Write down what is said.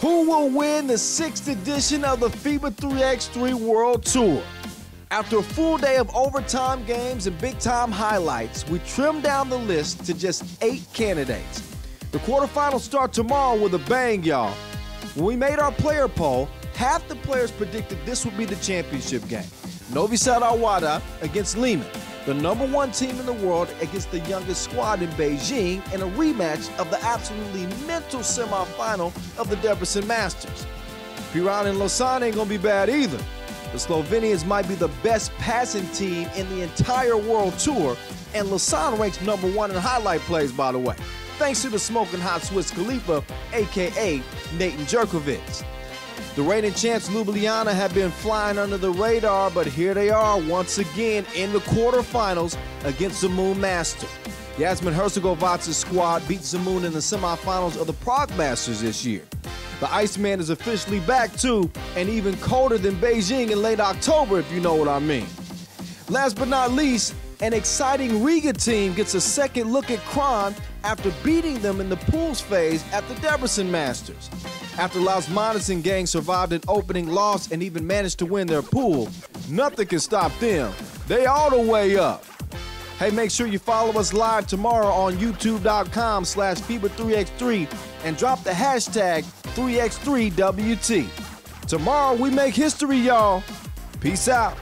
Who will win the sixth edition of the FIBA 3x3 World Tour? After a full day of overtime games and big time highlights, we trimmed down the list to just eight candidates. The quarterfinals start tomorrow with a bang, y'all. When we made our player poll, half the players predicted this would be the championship game. Novi Sad Al-Wahda against Liman, the number one team in the world against the youngest squad in Beijing in a rematch of the absolutely mental semifinal of the Debrecen Masters. Piran and Lausanne ain't gonna be bad either. The Slovenians might be the best passing team in the entire world tour, and Lausanne ranks number one in highlight plays, by the way, thanks to the smoking hot Swiss Khalifa, aka Natan Jurkovitz. The reigning champs Ljubljana have been flying under the radar, but here they are once again in the quarterfinals against the Moon Master. Yasmin Hercegovac's squad beat Zemun in the semifinals of the Prague Masters this year. The Iceman is officially back too, and even colder than Beijing in late October, if you know what I mean. Last but not least, an exciting Riga team gets a second look at Kranj after beating them in the pools phase at the Debrecen Masters. After Laus and gang survived an opening loss and even managed to win their pool, nothing can stop them. They all the way up. Hey, make sure you follow us live tomorrow on youtube.com slash FIBA3x3 and drop the hashtag 3x3WT. Tomorrow we make history, y'all. Peace out.